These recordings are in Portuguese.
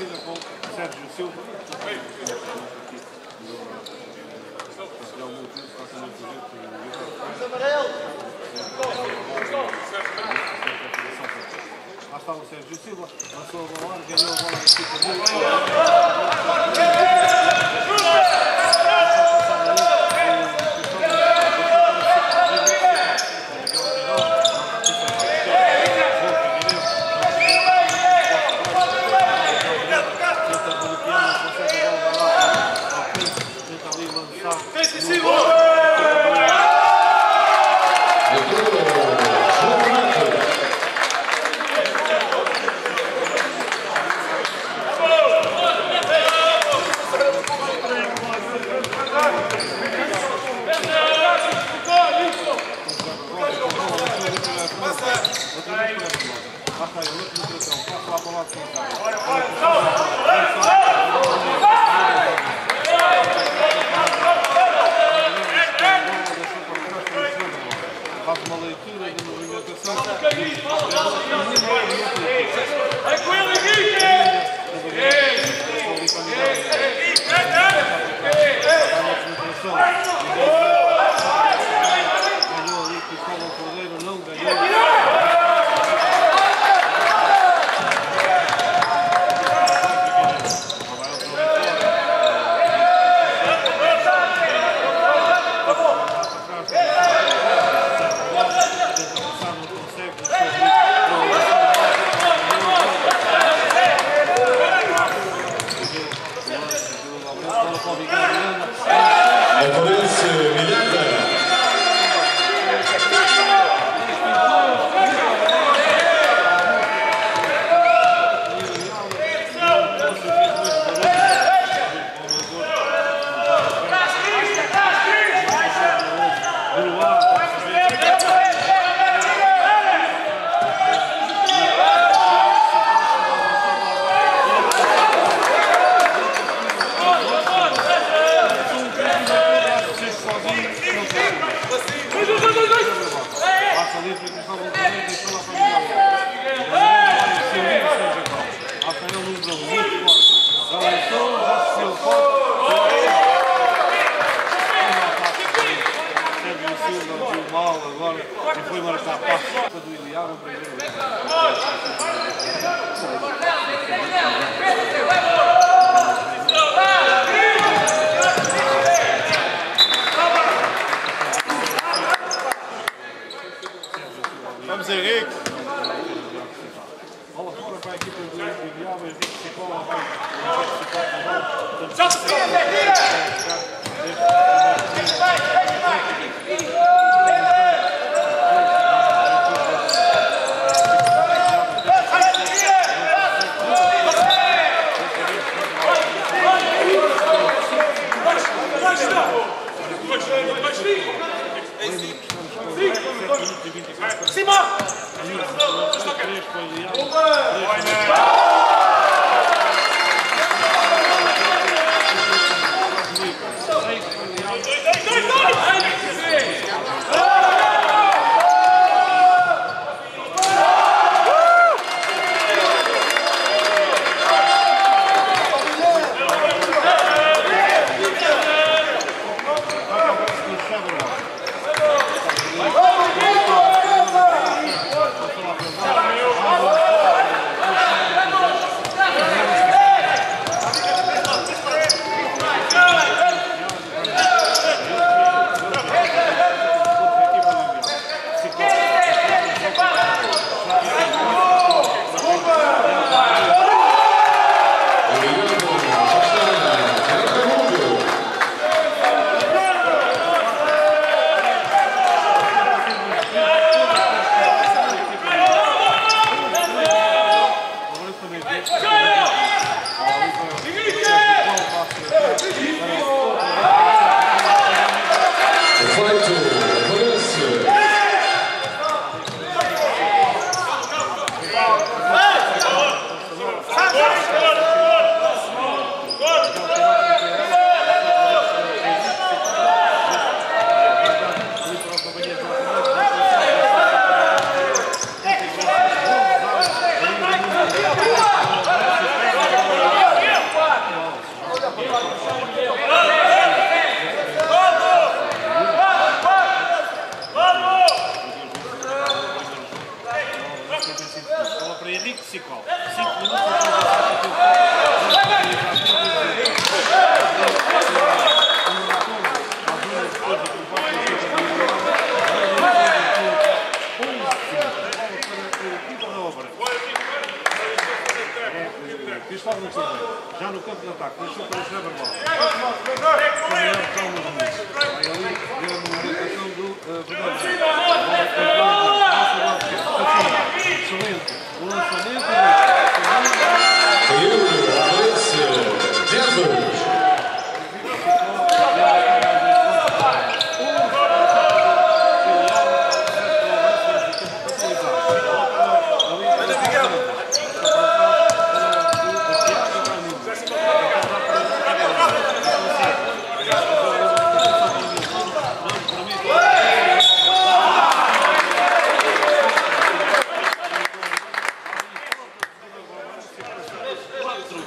partida com Sérgio os amarelos! Lá está o Sérgio Silva, lançou a bola, ganhou a bola. Dames en heren, Rick. Alle keeper die ja weer Rick zich wel aan Zat! het Hier! minuto e 24. Simão! Agora!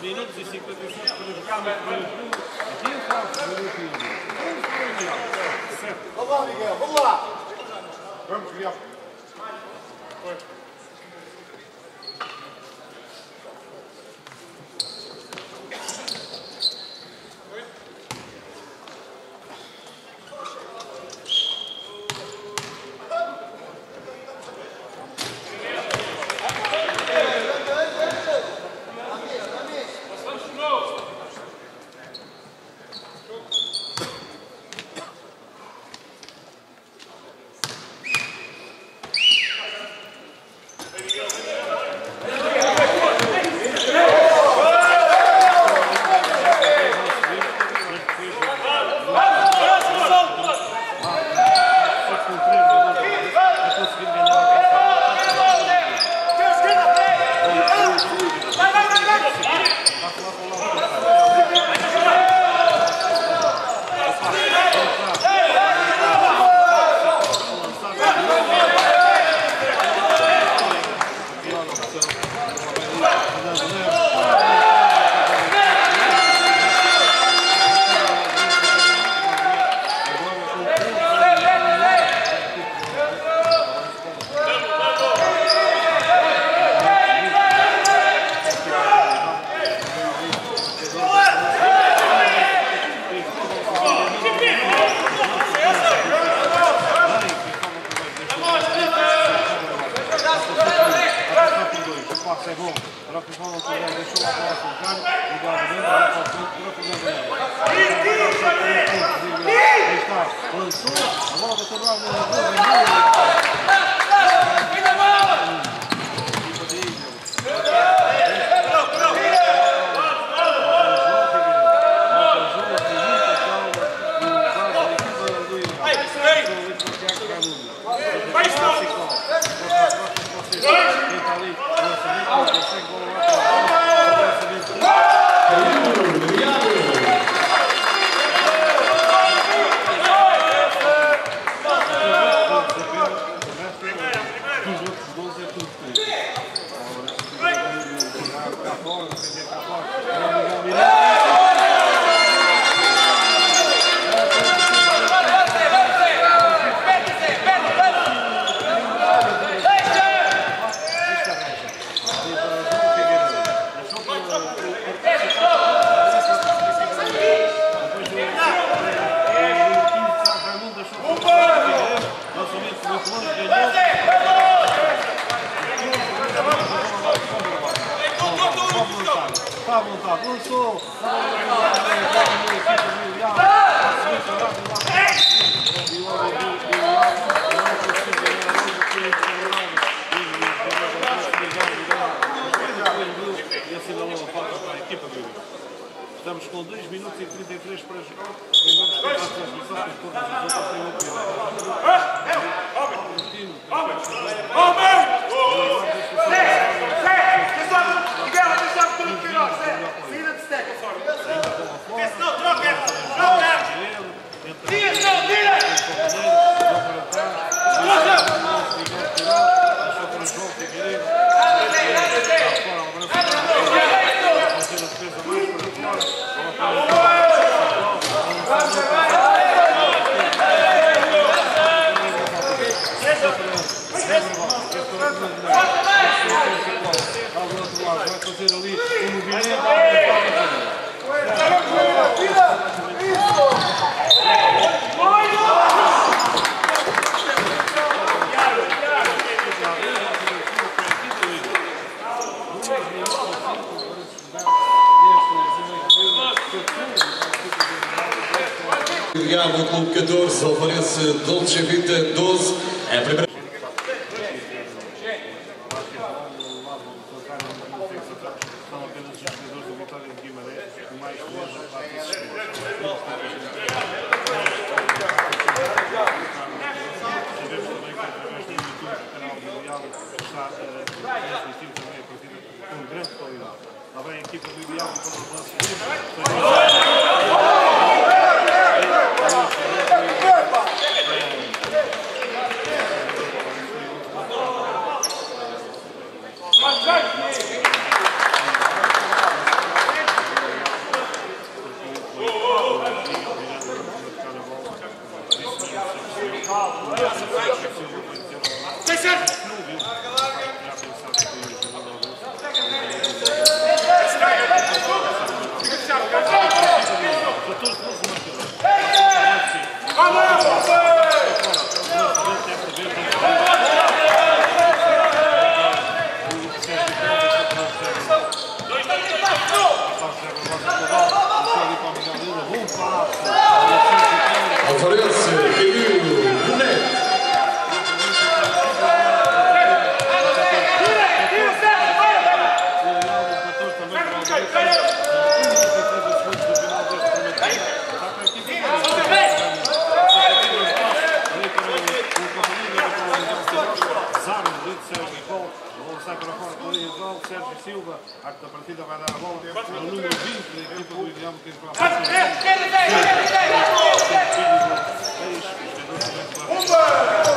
minutos e 56 segundos. Atenção, Vamos lá, Miguel, vamos lá. Vamos, Miguel. Foi. presentado. Thank you. Obrigado, Clube 14, Alvarense Dolce Vita 12. É a primeira... sai para fora com o gol, Sérgio Silva, acho que a partida vai dar a bola para o número 20 da equipa do Ideal que é para a frente. Uma!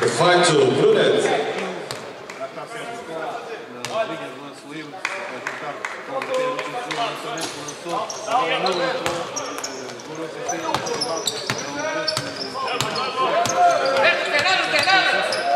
Perfeito, Brunet. Não tem nada, não tem nada!